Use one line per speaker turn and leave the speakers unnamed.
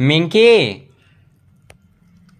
Minki.